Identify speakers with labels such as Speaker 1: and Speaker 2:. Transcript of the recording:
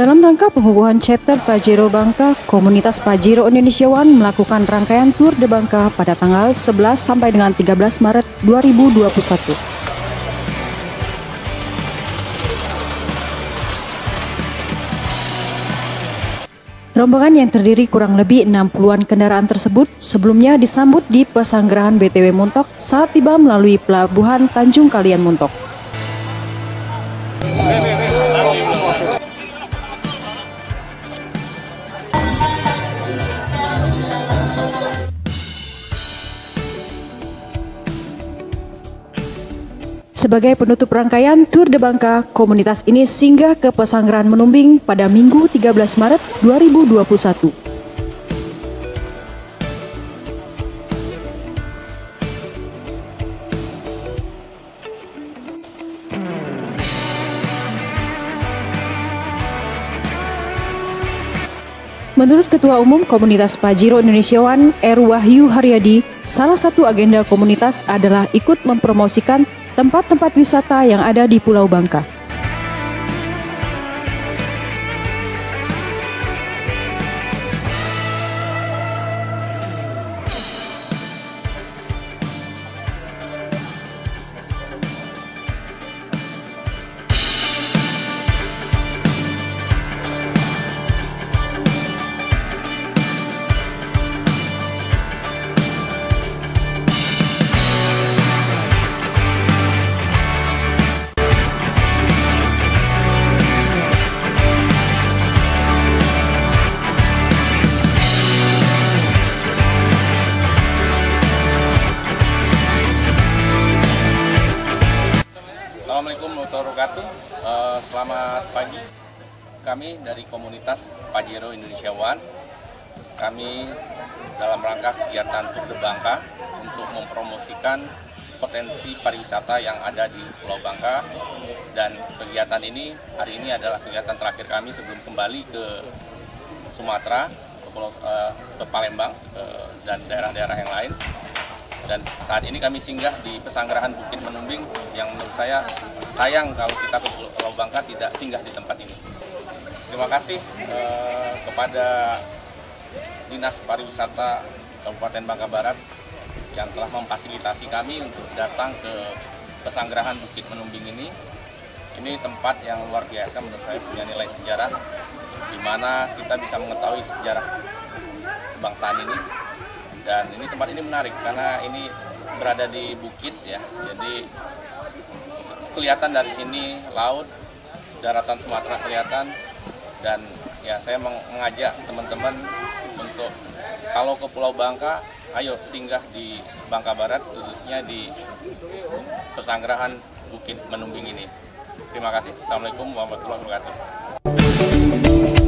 Speaker 1: Dalam rangka pengukuhan chapter Pajero Bangka, komunitas Pajero Indonesia One melakukan rangkaian Tour de Bangka pada tanggal 11 sampai dengan 13 Maret 2021. Rombongan yang terdiri kurang lebih 60-an kendaraan tersebut sebelumnya disambut di pesanggerahan BTW Montok saat tiba melalui pelabuhan Tanjung Kalian Montok. Sebagai penutup rangkaian Tour de Bangka, komunitas ini singgah ke Pesanggeran Menumbing pada Minggu 13 Maret 2021. Menurut Ketua Umum Komunitas Pajero Indonesia One, R. Wahyu Haryadi, salah satu agenda komunitas adalah ikut mempromosikan tempat-tempat wisata yang ada di Pulau Bangka.
Speaker 2: Wabarakatuh. Eh, selamat pagi. Kami dari komunitas Pajero Indonesia One. Kami dalam rangka kegiatan Tour de Bangka untuk mempromosikan potensi pariwisata yang ada di Pulau Bangka dan kegiatan ini hari ini adalah kegiatan terakhir kami sebelum kembali ke Sumatera, ke, Pulau, eh, ke Palembang eh, dan daerah-daerah yang lain dan saat ini kami singgah di pesanggerahan Bukit Menumbing yang menurut saya sayang kalau kita ke Pulau Bangka tidak singgah di tempat ini. Terima kasih eh, kepada Dinas Pariwisata Kabupaten Bangka Barat yang telah memfasilitasi kami untuk datang ke pesanggerahan Bukit Menumbing ini. Ini tempat yang luar biasa menurut saya punya nilai sejarah di mana kita bisa mengetahui sejarah kebangsaan ini dan ini tempat ini menarik karena ini berada di bukit ya jadi kelihatan dari sini laut daratan Sumatera kelihatan dan ya saya mengajak teman-teman untuk kalau ke Pulau Bangka ayo singgah di Bangka Barat khususnya di pesanggerahan Bukit Menumbing ini. Terima kasih. Assalamualaikum warahmatullahi wabarakatuh